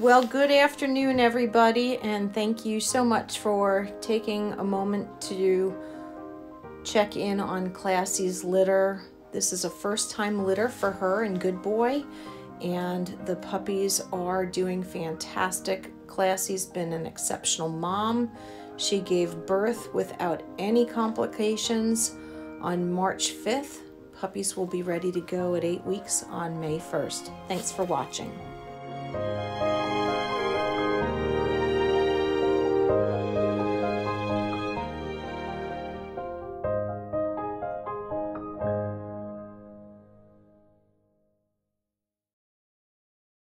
Well, good afternoon, everybody, and thank you so much for taking a moment to check in on Classy's litter. This is a first time litter for her and Good Boy, and the puppies are doing fantastic. Classy's been an exceptional mom. She gave birth without any complications on March 5th. Puppies will be ready to go at eight weeks on May 1st. Thanks for watching.